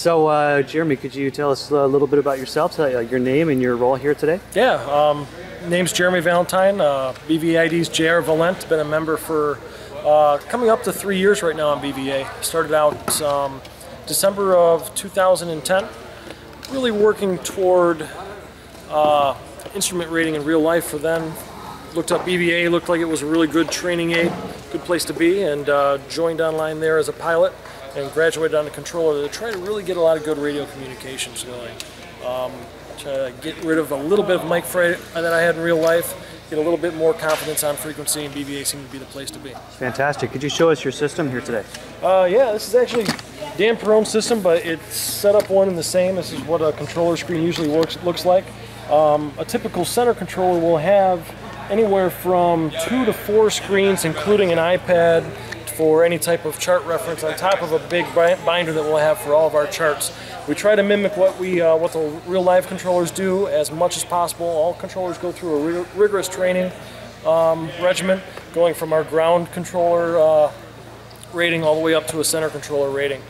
So, uh, Jeremy, could you tell us a little bit about yourself, uh, your name and your role here today? Yeah, um, name's Jeremy Valentine. Uh, BVID's JR Valent. Been a member for uh, coming up to three years right now on BVA. Started out um, December of 2010. Really working toward uh, instrument rating in real life for them. Looked up BVA, looked like it was a really good training aid, good place to be, and uh, joined online there as a pilot and graduated on the controller to try to really get a lot of good radio communications going. Um, to get rid of a little bit of mic fright that I had in real life, get a little bit more confidence on frequency, and BVA seemed to be the place to be. Fantastic. Could you show us your system here today? Uh, yeah, this is actually Dan Perrone's system, but it's set up one and the same. This is what a controller screen usually works, looks like. Um, a typical center controller will have anywhere from two to four screens, including an iPad, for any type of chart reference on top of a big binder that we'll have for all of our charts. We try to mimic what we uh, what the real live controllers do as much as possible. All controllers go through a rigorous training um, regimen, going from our ground controller uh, rating all the way up to a center controller rating.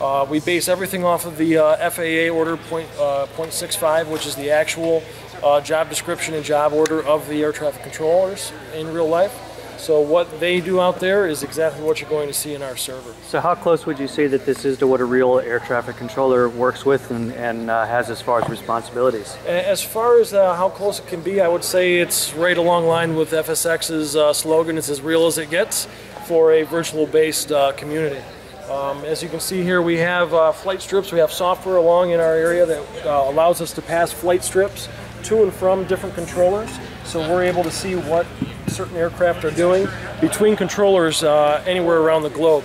Uh, we base everything off of the uh, FAA order point, uh, 0.65, which is the actual uh, job description and job order of the air traffic controllers in real life. So what they do out there is exactly what you're going to see in our server. So how close would you say that this is to what a real air traffic controller works with and, and uh, has as far as responsibilities? As far as uh, how close it can be, I would say it's right along line with FSX's uh, slogan, it's as real as it gets for a virtual-based uh, community. Um, as you can see here, we have uh, flight strips. We have software along in our area that uh, allows us to pass flight strips to and from different controllers. So we're able to see what certain aircraft are doing between controllers uh, anywhere around the globe.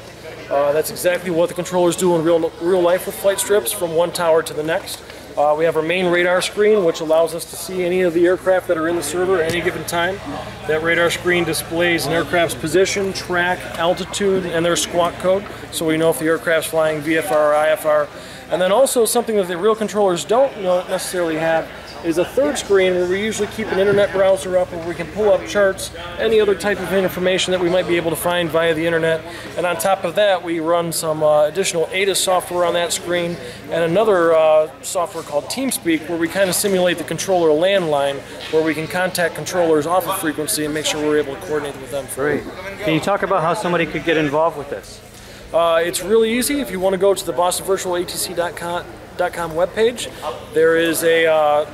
Uh, that's exactly what the controllers do in real, real life with flight strips from one tower to the next. Uh, we have our main radar screen, which allows us to see any of the aircraft that are in the server at any given time. That radar screen displays an aircraft's position, track, altitude, and their squawk code, so we know if the aircraft's flying VFR or IFR. And then also something that the real controllers don't necessarily have is a third screen where we usually keep an internet browser up where we can pull up charts, any other type of information that we might be able to find via the internet. And on top of that, we run some uh, additional ADA software on that screen and another uh, software called TeamSpeak where we kind of simulate the controller landline where we can contact controllers off of frequency and make sure we're able to coordinate with them. Great. Can you talk about how somebody could get involved with this? Uh, it's really easy. If you want to go to the bostonvirtualatc.com webpage, there is a uh,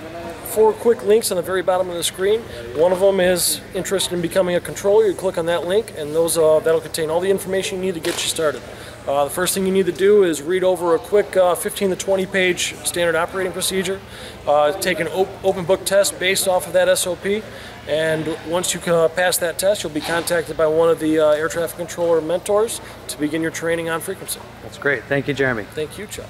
four quick links on the very bottom of the screen. One of them is interested in becoming a controller. You click on that link, and those uh, that'll contain all the information you need to get you started. Uh, the first thing you need to do is read over a quick uh, 15 to 20 page standard operating procedure. Uh, take an op open book test based off of that SOP. And once you uh, pass that test, you'll be contacted by one of the uh, air traffic controller mentors to begin your training on frequency. That's great. Thank you, Jeremy. Thank you, Chuck.